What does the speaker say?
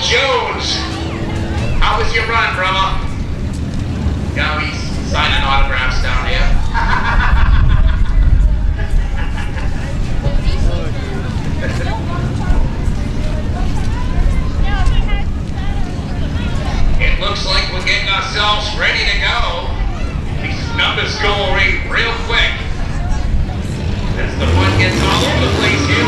Jones. How was your run, brother? Now he's signing autographs down here. It looks like we're getting ourselves ready to go. These numbers go away real quick. As the fun gets all over the place, here.